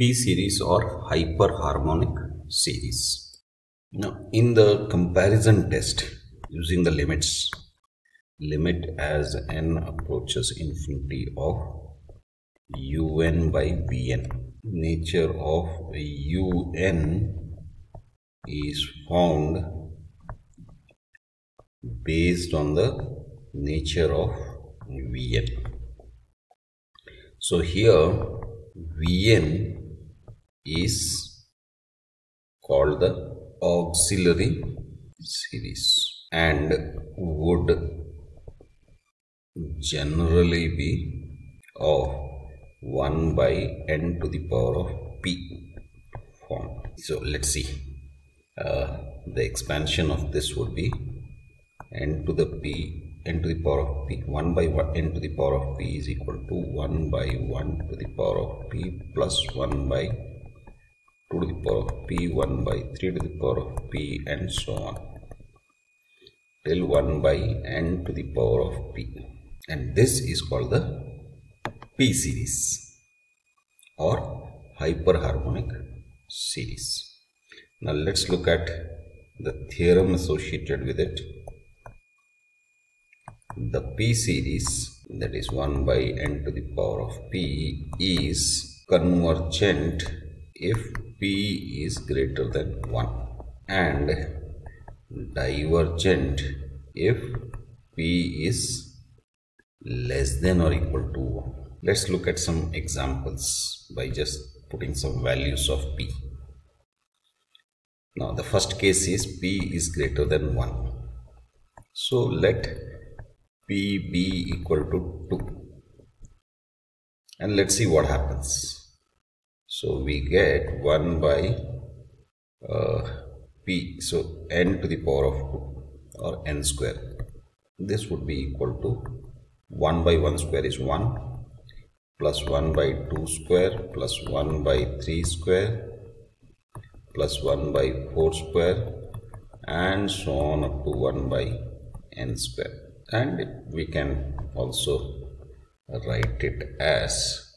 Series or hyperharmonic series. Now, in the comparison test, using the limits, limit as n approaches infinity of un by vn. Nature of un is found based on the nature of vn. So here vn is called the auxiliary series and would generally be of 1 by n to the power of p form. So let's see. Uh, the expansion of this would be n to the p n to the power of p 1 by 1 n to the power of p is equal to 1 by 1 to the power of p plus 1 by 2 to the power of p 1 by 3 to the power of p and so on. Till 1 by n to the power of p. And this is called the p series or hyperharmonic series. Now let's look at the theorem associated with it. The p series that is 1 by n to the power of p is convergent if p is greater than 1 and divergent if p is less than or equal to 1 let's look at some examples by just putting some values of p. Now the first case is p is greater than 1 so let p be equal to 2 and let's see what happens so we get 1 by uh, p so n to the power of 2 or n square. This would be equal to 1 by 1 square is 1 plus 1 by 2 square plus 1 by 3 square plus 1 by 4 square and so on up to 1 by n square. And we can also write it as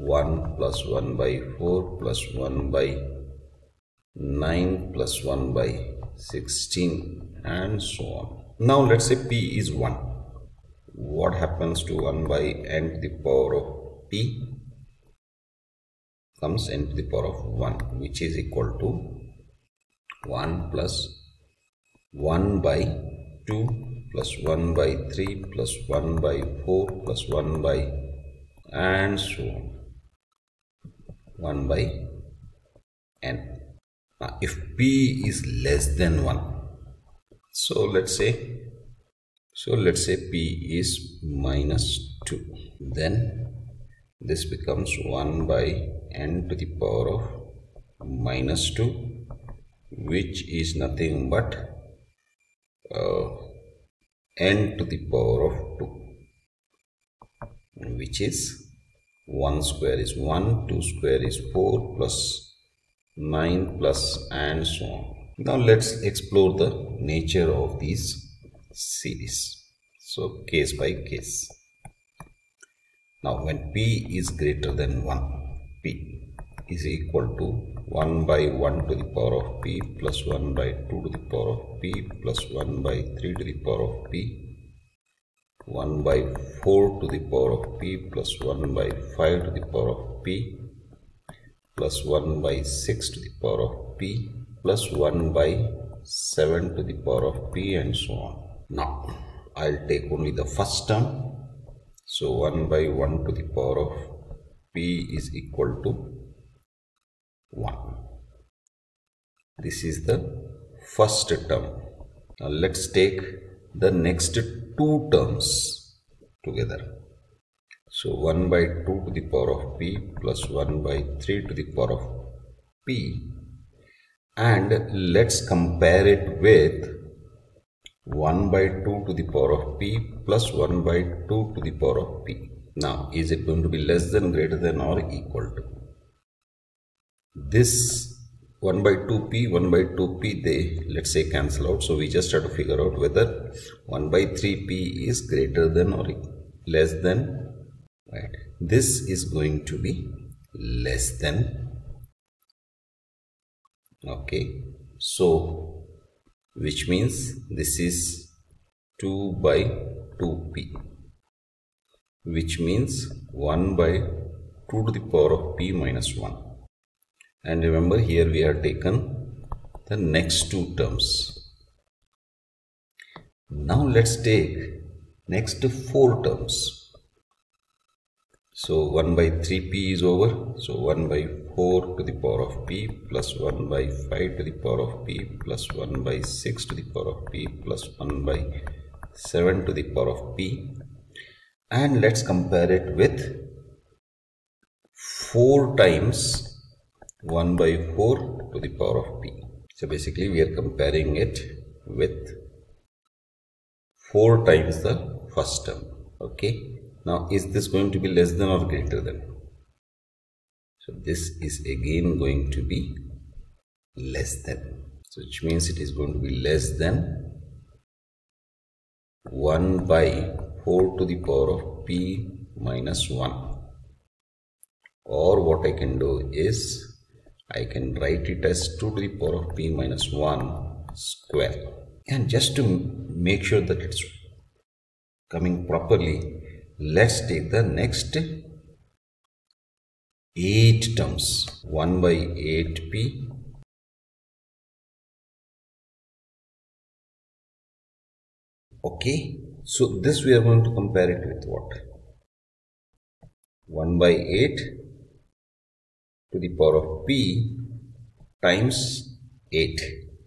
1 plus 1 by 4 plus 1 by 9 plus 1 by 16 and so on. Now let's say p is 1. What happens to 1 by n to the power of p? Comes n to the power of 1 which is equal to 1 plus 1 by 2 plus 1 by 3 plus 1 by 4 plus 1 by and so on 1 by n. Now, if p is less than 1, so let's say, so let's say p is minus 2, then this becomes 1 by n to the power of minus 2, which is nothing but uh, n to the power of 2, which is 1 square is 1, 2 square is 4 plus 9 plus and so on. Now let's explore the nature of these series. So case by case. Now when p is greater than 1, p is equal to 1 by 1 to the power of p plus 1 by 2 to the power of p plus 1 by 3 to the power of p 1 by 4 to the power of p plus 1 by 5 to the power of p plus 1 by 6 to the power of p plus 1 by 7 to the power of p and so on. Now I'll take only the first term. So 1 by 1 to the power of p is equal to 1. This is the first term. Now let's take the next two terms together. So 1 by 2 to the power of p plus 1 by 3 to the power of p and let's compare it with 1 by 2 to the power of p plus 1 by 2 to the power of p. Now is it going to be less than, greater than or equal to? This 1 by 2p 1 by 2p they let's say cancel out. So we just have to figure out whether 1 by 3p is greater than or less than right? This is going to be less than. Okay. So which means this is 2 by 2p which means 1 by 2 to the power of p minus 1 and remember here we have taken the next two terms now let's take next four terms so 1 by 3p is over. So 1 by 4 to the power of p plus 1 by 5 to the power of p plus 1 by 6 to the power of p plus 1 by 7 to the power of p. And let's compare it with 4 times 1 by 4 to the power of p. So basically we are comparing it with 4 times the first term. Okay. Now, is this going to be less than or greater than? So, this is again going to be less than. So, which means it is going to be less than 1 by 4 to the power of p minus 1. Or what I can do is, I can write it as 2 to the power of p minus 1 square. And just to make sure that it's coming properly, let's take the next 8 terms. 1 by 8p okay so this we are going to compare it with what? 1 by 8 to the power of p times 8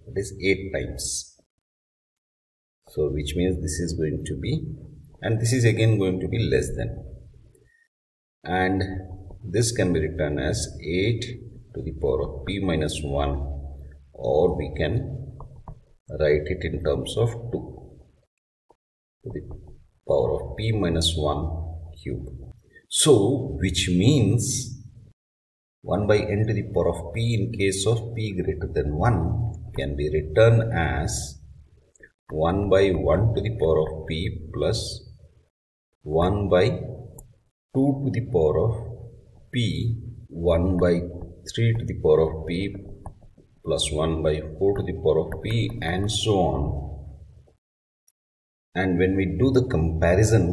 that is 8 times. So which means this is going to be and this is again going to be less than. And this can be written as 8 to the power of p minus 1 or we can write it in terms of 2 to the power of p minus 1 cube. So, which means 1 by n to the power of p in case of p greater than 1 can be written as 1 by 1 to the power of p plus 1 by 2 to the power of p 1 by 3 to the power of p plus 1 by 4 to the power of p and so on. And when we do the comparison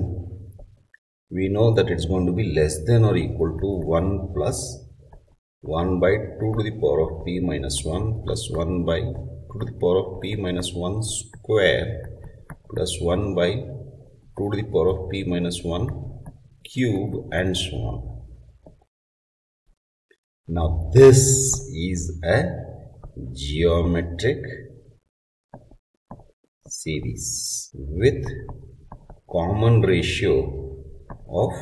we know that it's going to be less than or equal to 1 plus 1 by 2 to the power of p minus 1 plus 1 by 2 to the power of p minus 1 square plus 1 by 2 to the power of p minus 1 cube and so on. Now this is a geometric series with common ratio of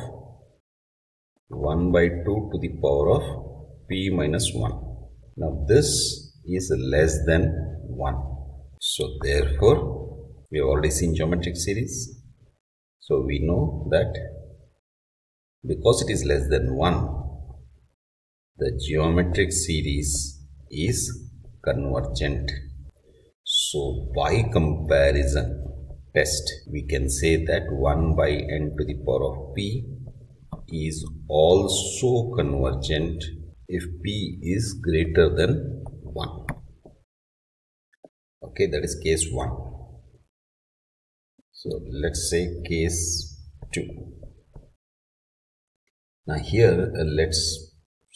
1 by 2 to the power of p minus 1. Now this is less than 1. So therefore we have already seen geometric series so we know that because it is less than 1, the geometric series is convergent. So by comparison test, we can say that 1 by n to the power of p is also convergent if p is greater than 1. Okay, that is case 1. So let's say case 2. Now here uh, let's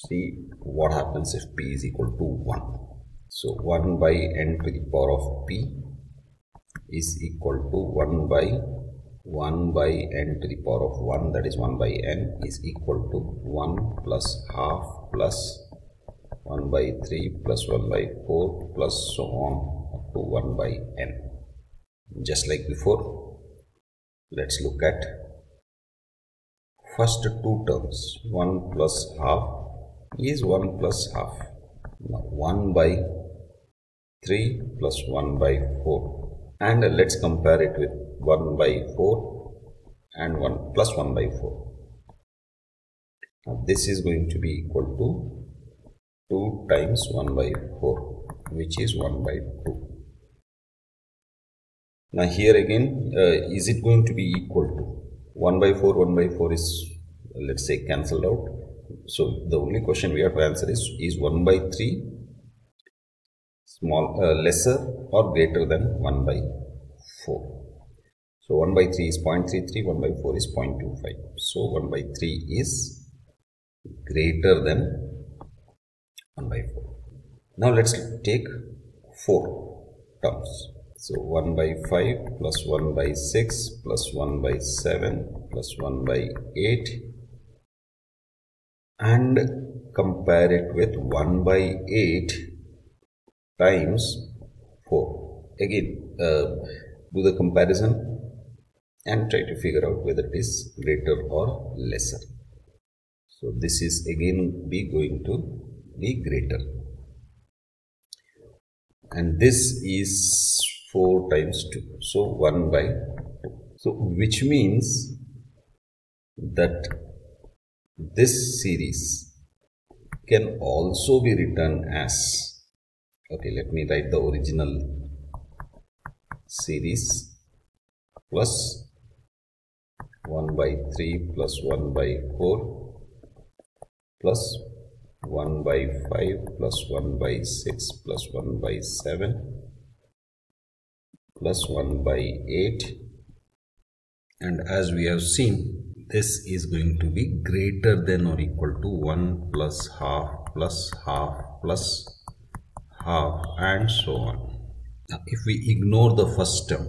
see what happens if p is equal to 1. So 1 by n to the power of p is equal to 1 by 1 by n to the power of 1 that is 1 by n is equal to 1 plus half plus 1 by 3 plus 1 by 4 plus so on up to 1 by n. Just like before let's look at first two terms. 1 plus half is 1 plus half. Now 1 by 3 plus 1 by 4 and let's compare it with 1 by 4 and 1 plus 1 by 4 now this is going to be equal to 2 times 1 by 4 which is 1 by 2 now here again, uh, is it going to be equal to 1 by 4, 1 by 4 is let's say cancelled out. So the only question we have to answer is, is 1 by 3 small uh, lesser or greater than 1 by 4 so 1 by 3 is 0.33 1 by 4 is 0.25 so 1 by 3 is greater than 1 by 4 now let's take 4 terms. So 1 by 5 plus 1 by 6 plus 1 by 7 plus 1 by 8 and compare it with 1 by 8 times 4 again uh, do the comparison and try to figure out whether it is greater or lesser. So this is again be going to be greater. And this is 4 times 2 so 1 by 2 so which means that this series can also be written as okay let me write the original series plus 1 by 3 plus 1 by 4 plus 1 by 5 plus 1 by 6 plus 1 by 7 plus 1 by 8 and as we have seen this is going to be greater than or equal to 1 plus half plus half plus half and so on. Now if we ignore the first term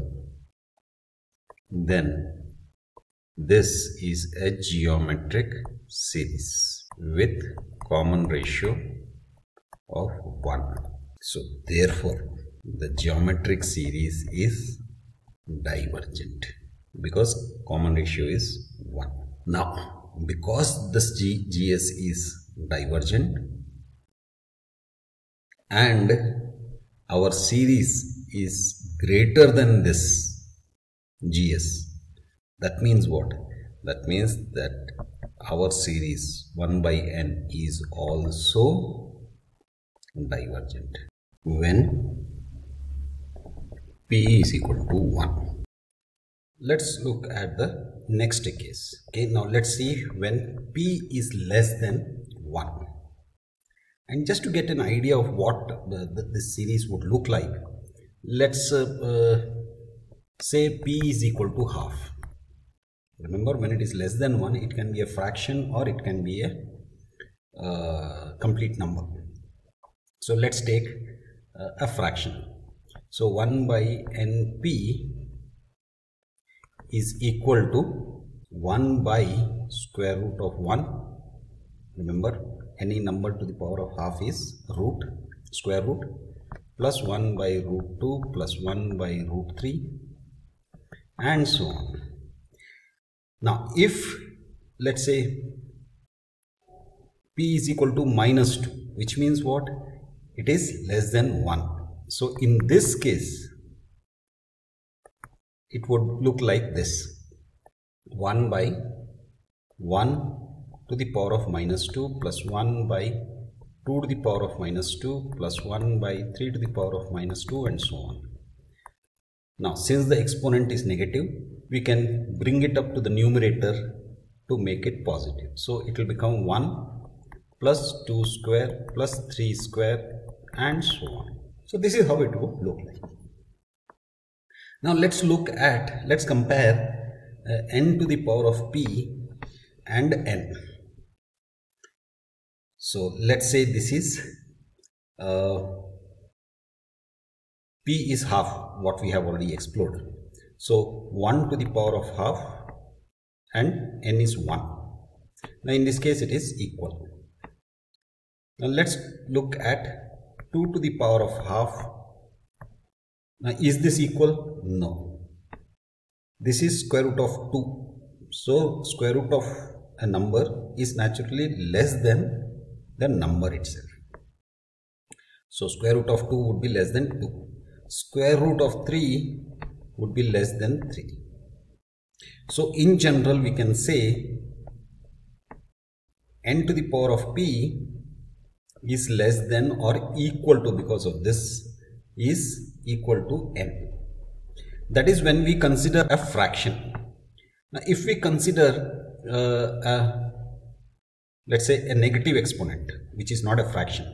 then this is a geometric series with common ratio of 1. So therefore the geometric series is divergent because common ratio is 1. Now, because this G, GS is divergent and our series is greater than this GS, that means what? That means that our series 1 by n is also divergent. When P is equal to 1 let's look at the next case. Okay now let's see when p is less than 1 and just to get an idea of what the, the, this series would look like let's uh, uh, say p is equal to half remember when it is less than 1 it can be a fraction or it can be a uh, complete number. So let's take uh, a fraction. So 1 by np is equal to 1 by square root of 1 remember any number to the power of half is root square root plus 1 by root 2 plus 1 by root 3 and so on now if let's say p is equal to minus 2 which means what? It is less than 1 so in this case it would look like this. 1 by 1 to the power of minus 2 plus 1 by 2 to the power of minus 2 plus 1 by 3 to the power of minus 2 and so on. Now since the exponent is negative we can bring it up to the numerator to make it positive. So it will become 1 plus 2 square plus 3 square and so on. So this is how it would look like. Now let's look at, let's compare uh, n to the power of p and n. So let's say this is uh, p is half what we have already explored. So 1 to the power of half and n is 1. Now in this case it is equal. Now let's look at 2 to the power of half now is this equal? No. This is square root of 2. So square root of a number is naturally less than the number itself. So square root of 2 would be less than 2. Square root of 3 would be less than 3. So in general we can say n to the power of p is less than or equal to because of this is equal to n. That is when we consider a fraction. Now, if we consider uh, a, let's say a negative exponent, which is not a fraction.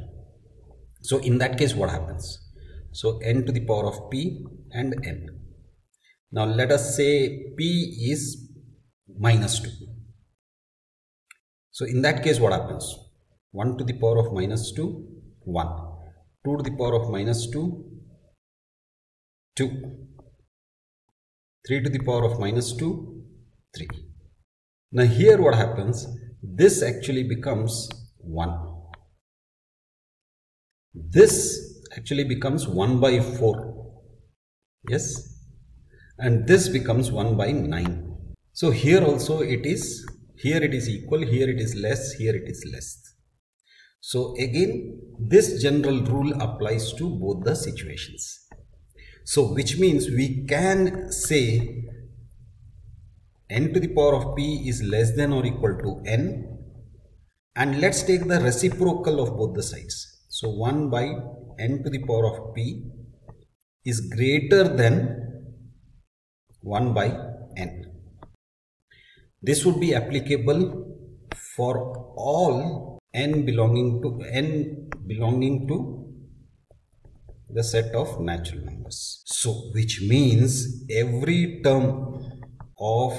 So in that case, what happens? So n to the power of p and n. Now let us say p is minus 2. So in that case what happens? 1 to the power of minus 2, 1. 2 to the power of minus 2, 2. 3 to the power of minus 2, 3. Now here what happens? This actually becomes 1. This actually becomes 1 by 4. Yes. And this becomes 1 by 9. So here also it is, here it is equal, here it is less, here it is less. So again, this general rule applies to both the situations. So which means we can say n to the power of p is less than or equal to n and let's take the reciprocal of both the sides. So 1 by n to the power of p is greater than 1 by n. This would be applicable for all n belonging to n belonging to the set of natural numbers. So which means every term of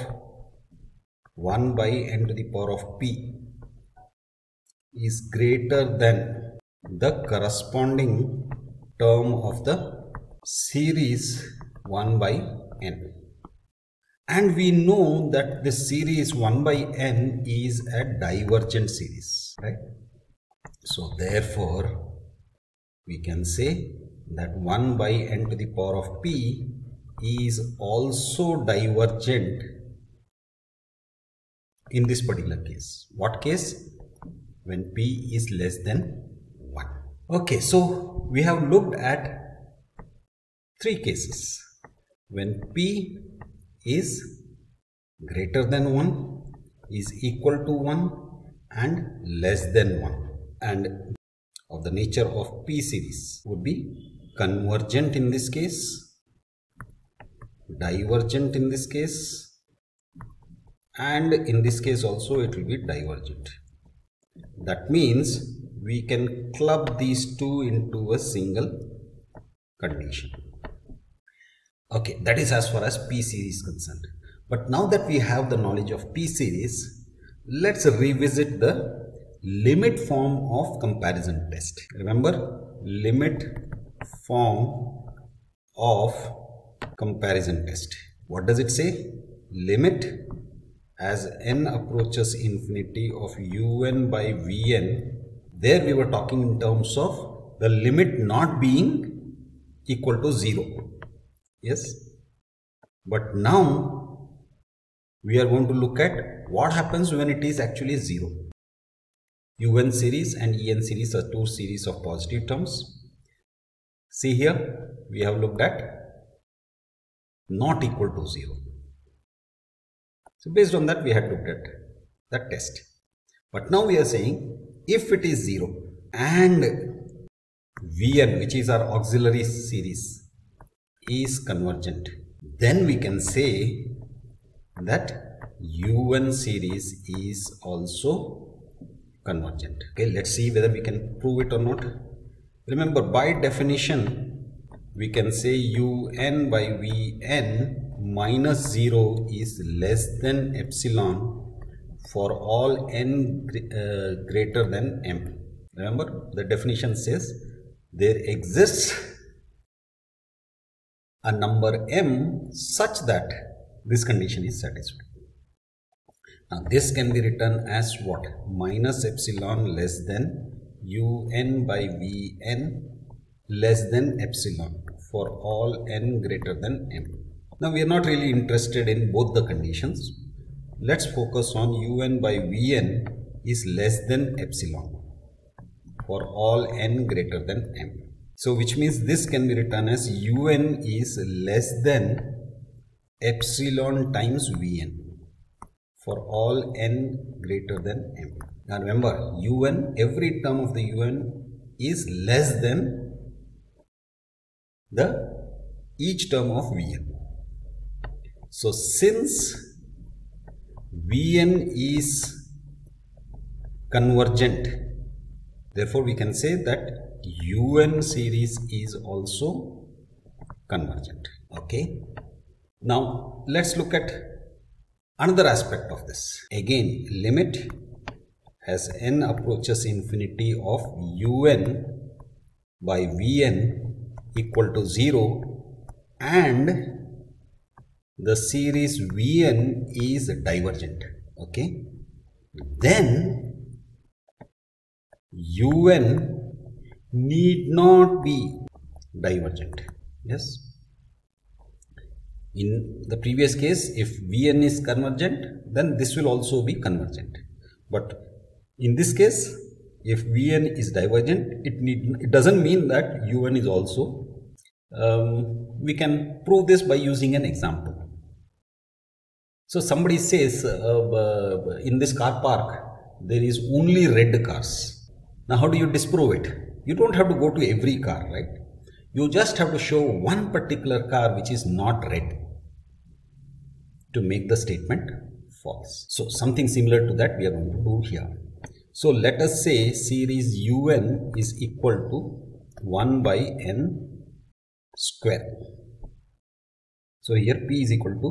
1 by n to the power of p is greater than the corresponding term of the series 1 by n and we know that the series 1 by n is a divergent series right so therefore we can say that 1 by n to the power of p is also divergent in this particular case what case when p is less than 1. Okay, so we have looked at three cases. When P is greater than 1, is equal to 1 and less than 1 and of the nature of P series would be convergent in this case, divergent in this case and in this case also it will be divergent. That means we can club these two into a single condition. Okay, that is as far as P series is concerned. But now that we have the knowledge of P series, let's revisit the limit form of comparison test. Remember, limit form of comparison test. What does it say? Limit as n approaches infinity of un by vn there we were talking in terms of the limit not being equal to 0. Yes. But now we are going to look at what happens when it is actually 0. UN series and VN series are two series of positive terms. See here we have looked at not equal to 0. So based on that we had looked at that test. But now we are saying if it is 0 and Vn which is our auxiliary series is convergent. Then we can say that un series is also convergent. Okay let's see whether we can prove it or not. Remember by definition we can say un by vn minus 0 is less than epsilon for all n uh, greater than m. Remember the definition says there exists a number m such that this condition is satisfied. Now this can be written as what? Minus epsilon less than un by vn less than epsilon for all n greater than m. Now we are not really interested in both the conditions let's focus on un by vn is less than epsilon for all n greater than m. So which means this can be written as un is less than epsilon times vn for all n greater than m. Now remember un every term of the un is less than the each term of vn. So since Vn is convergent. Therefore, we can say that un series is also convergent okay? Now let's look at another aspect of this. Again limit as n approaches infinity of un by vn equal to 0 and the series vn is divergent okay? Then un need not be divergent. Yes? In the previous case if vn is convergent then this will also be convergent. But in this case if vn is divergent it need it doesn't mean that un is also um, we can prove this by using an example. So somebody says uh, in this car park there is only red cars. Now how do you disprove it you don't have to go to every car right you just have to show one particular car which is not red to make the statement false so something similar to that we are going to do here so let us say series un is equal to 1 by n square. So here p is equal to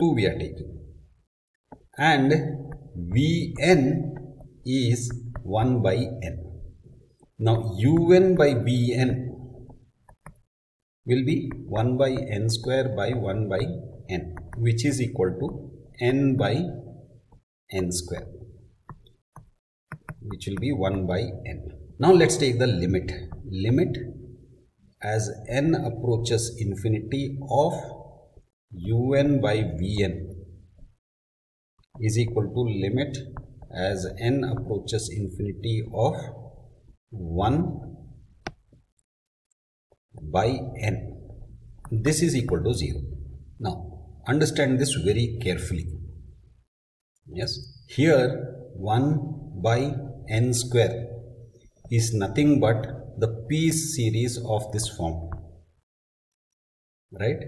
2 we are taking and vn is 1 by n. Now un by vn will be 1 by n square by 1 by n which is equal to n by n square which will be 1 by n. Now let's take the limit. Limit as n approaches infinity of un by vn is equal to limit as n approaches infinity of 1 by n. This is equal to 0. Now understand this very carefully. Yes, here 1 by n square is nothing but the p series of this form right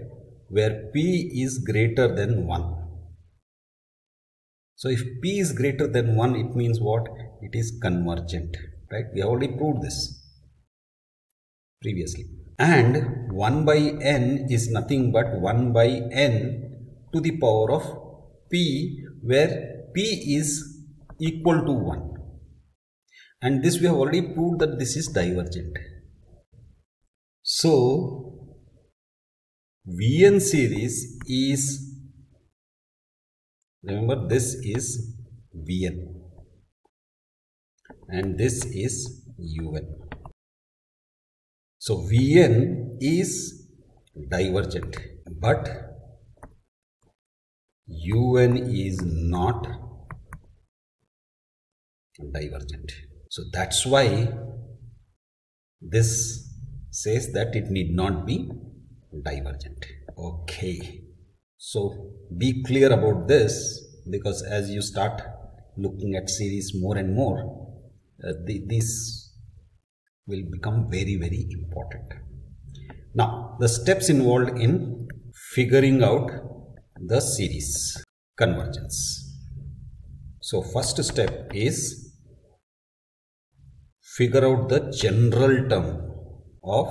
where p is greater than 1 so if p is greater than 1 it means what it is convergent right we have already proved this previously. And 1 by n is nothing but 1 by n to the power of p where p is equal to 1 and this we have already proved that this is divergent. So Vn series is remember this is Vn and this is Un. So Vn is divergent but Un is not divergent. So that's why this says that it need not be divergent. Okay. So be clear about this because as you start looking at series more and more, Uh, the, this will become very, very important. Now, the steps involved in figuring out the series convergence. So, first step is figure out the general term of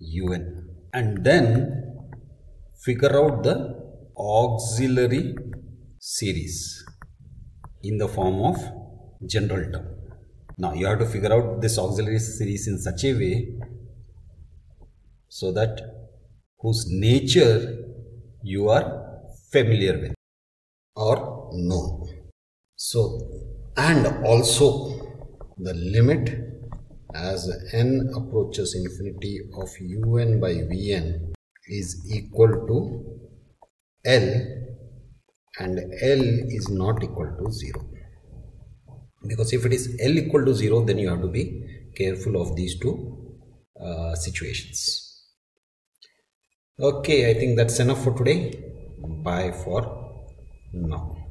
un and then figure out the auxiliary series in the form of general term. Now you have to figure out this auxiliary series in such a way so that whose nature you are familiar with or known. So and also the limit as n approaches infinity of un by vn is equal to l and l is not equal to 0 because if it is l equal to 0 then you have to be careful of these two uh, situations. Okay i think that's enough for today. Bye for now